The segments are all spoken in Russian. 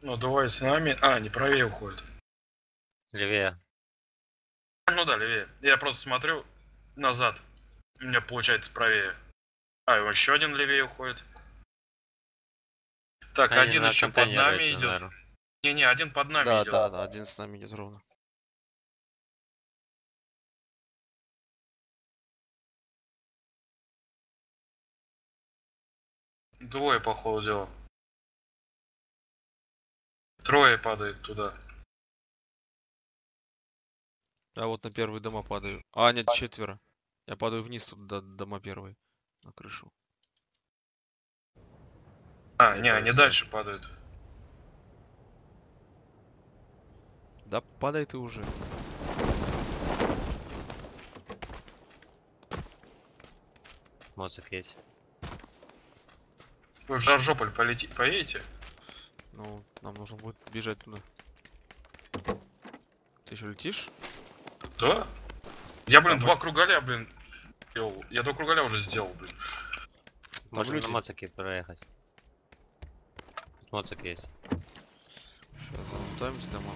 Ну давай с нами. А, не правее уходит. Левее. Ну да, левее. Я просто смотрю назад. У меня получается правее. А, еще один левее уходит. Так, Они один еще под нами идет. Не-не, один под нами Да, идет. да, да, один с нами идет ровно. Двое, по ходу дела. Трое падает туда. Я вот на первые дома падаю. А, нет, четверо. Я падаю вниз тут до дома первой. На крышу. А, не, они дальше падают. Да падай ты уже. Моцик есть. Вы в Жаржополь полети... поедете? Ну, нам нужно будет бежать туда. Ты еще летишь? Да. Я, блин, Там два кругаля, блин, сделал. Я два кругаля уже сделал, блин. Можно на моцике проехать. Тут Моцик есть. Сейчас залутаемся дома.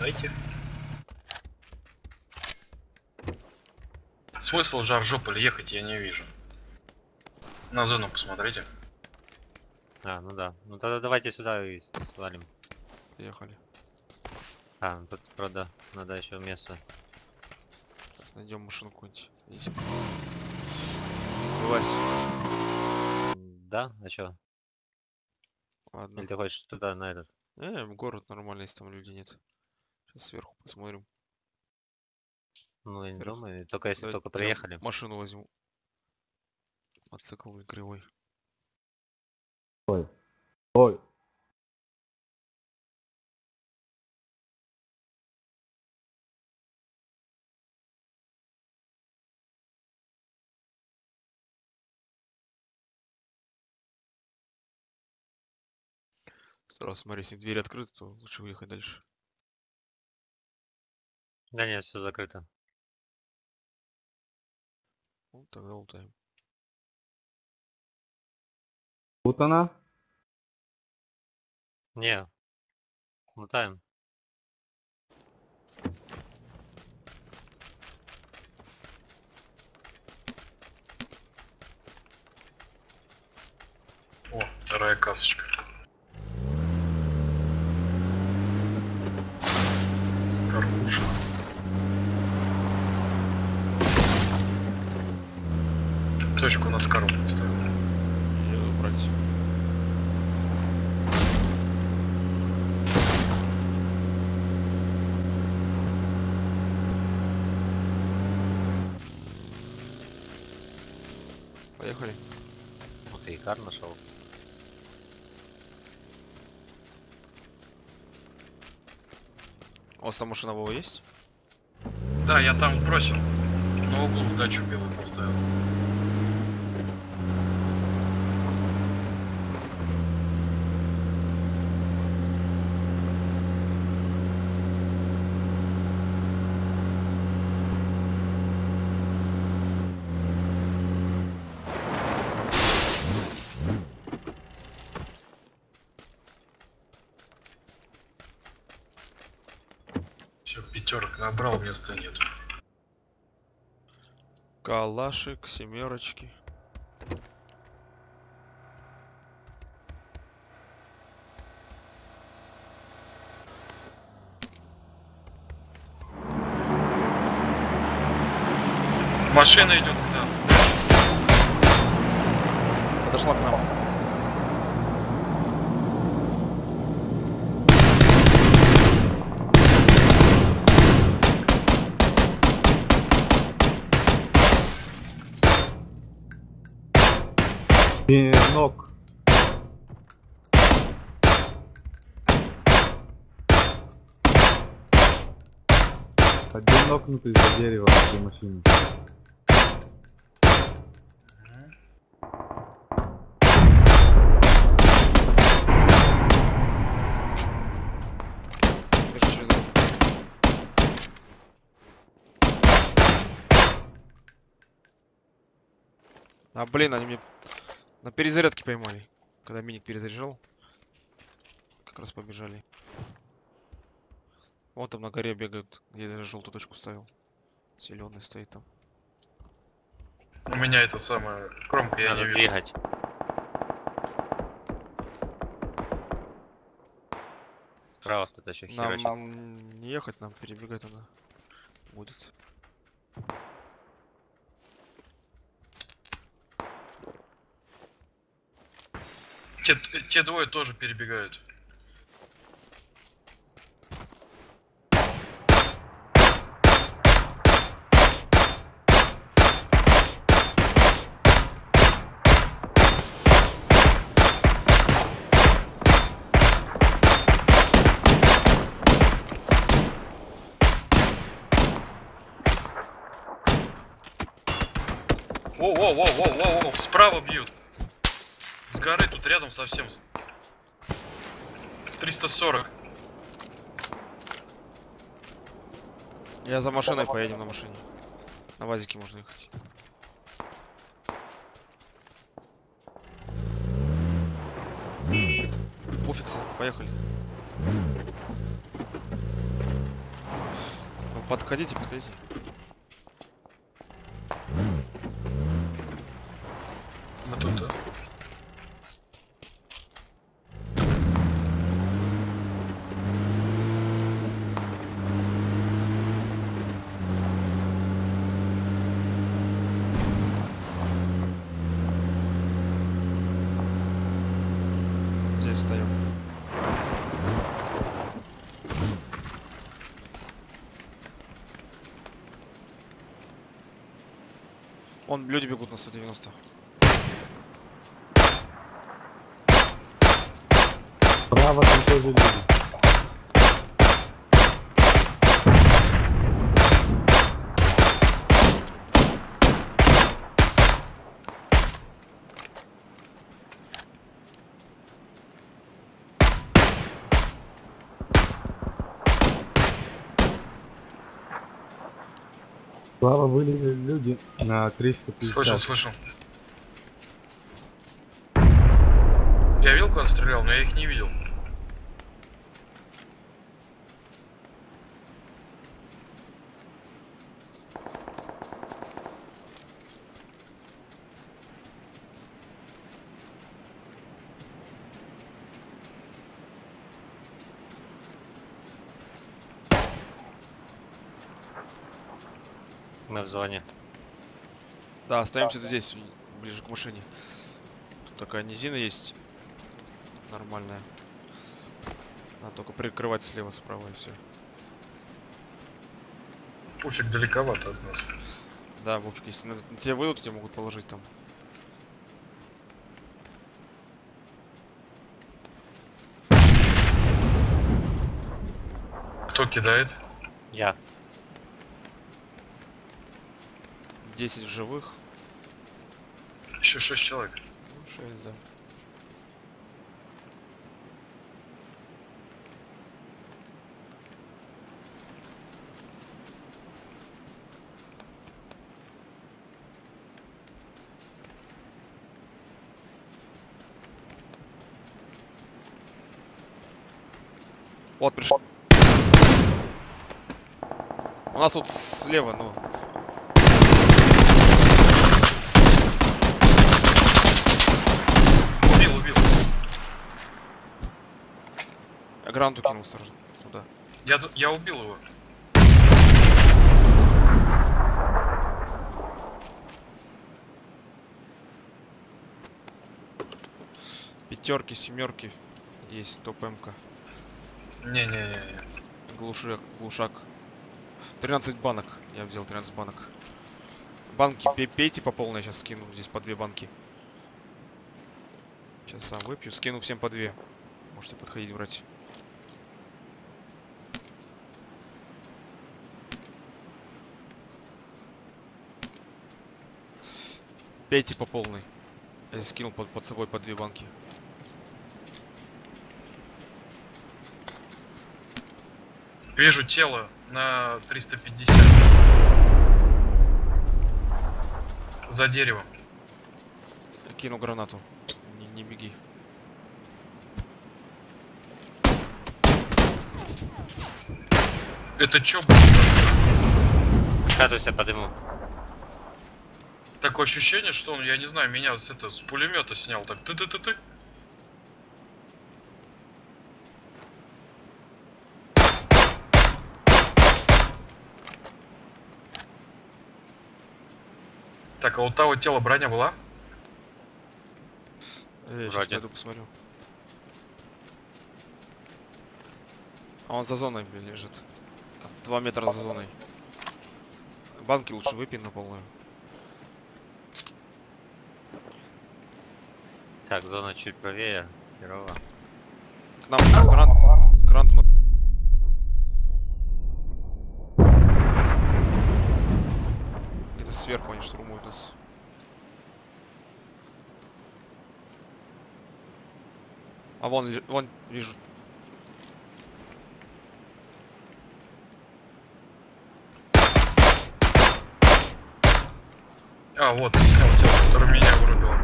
Дайте. Смысл в Жаржополь ехать я не вижу. На зону посмотрите. А, ну да. Ну тогда давайте сюда и свалим. Поехали. А, ну тут, правда, надо еще место. Сейчас найдем машинку какую-нибудь. Садись. Вылазь. Да? А чё? Ладно. Или ты хочешь туда, на этот? Не, в город нормально, если там людей нет. Сейчас сверху посмотрим. Ну, я не Во-первых, думаю. Только если Да, только приехали. Машину возьму. Мотоцикл блин, кривой. Ой. Ой. Сразу смотри, если дверь открыта, то лучше выехать дальше. Да нет, все закрыто. Ну, тогда лутаем. Тут она? Не. Лутаем. О, вторая касочка. Скорлупа. Точку на скорлупу ставим. Еду брать. Поехали. Вот и Икар нашел. У вас там машина Вова есть? Да, я там бросил. На углу дачу белую поставил. Все, пятерок набрал, места нету. Калашик, семерочки. Машина идет куда? Подошла к нам. Пинок. Один нокнутый за дерево возле машины. А блин, они мне На перезарядке поймали. Когда миник перезаряжал. Как раз побежали. Вон там на горе бегают, где я даже желтую точку ставил. Зеленый стоит там. У меня это самое... Кромка я не вижу. бегать. Справа кто-то еще херачит. Нам не ехать, нам перебегать надо. Будет. Те, те двое тоже перебегают. Воу-воу-воу-воу-воу, справа бьют. С горы тут рядом совсем. с- 340. Я за машиной поедем на машине. На вазике можно ехать. Пофиксы, поехали. Ну, Подходите, подходите. Мы тут... э, Стоим. Вон люди бегут на 190. Справа там тоже люди. Справа вылезли люди на 350. Слышал, слышал. Я видел, куда стрелял, но я их не видел. Мы в зоне. Да, остаемся здесь, м, ближе к машине. Тут такая низина есть. Нормальная. Надо только прикрывать слева, справа и все. Пуфик далековато от нас. Да, Вовчик, если на, на тебя выйдут, тебя могут положить там. Кто кидает? Я. 10 в живых. Еще 6 человек. Ну, шесть, да. Вот пришел. У нас тут слева, ну, Убил, убил. Я гранату кинул сразу туда. Я, я убил его. Пятерки, семерки. Есть топ МК. Не-не-не. Глушак, глушак. 13 банок. Я взял 13 банок. Банки пей- пейте по полной, сейчас скину. Здесь по две банки. Сейчас сам выпью, скину всем по две. Можете подходить брать. Пейте по полной. Я скинул под, под собой по две банки. Вижу тело на 350. За деревом. Я кину гранату. не беги. Это чё, Катайся по дыму. Такое ощущение, что он, я не знаю, меня с, это, с пулемета снял так. Ты-ты-ты-ты. Так, а у того тела броня была? Э, Я сейчас пойду посмотрю. А он за зоной, блин, лежит. Там, Два метра за зоной. Банки лучше выпей на полную. Так, зона чуть правее. Херово. К нам с грант, грант на- Где-то сверху они штурмуют нас. А вон, вон, вижу. А, вот, снял тело, которое меня вырубило.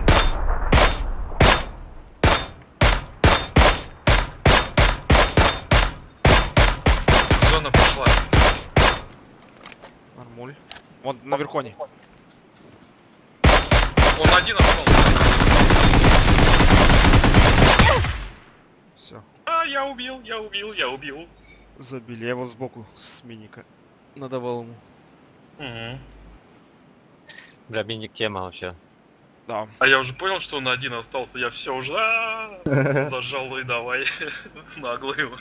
Зона пошла. Нормуль. Вон, наверху они. Он один остался. Все. А, я убил, я убил, я убил. Забили. Я его сбоку с миника. Надавал ему. Мгм. Бля, миник тема вообще. Да. А я уже понял, что он один остался. Я все уже а, зажал и давай наглую.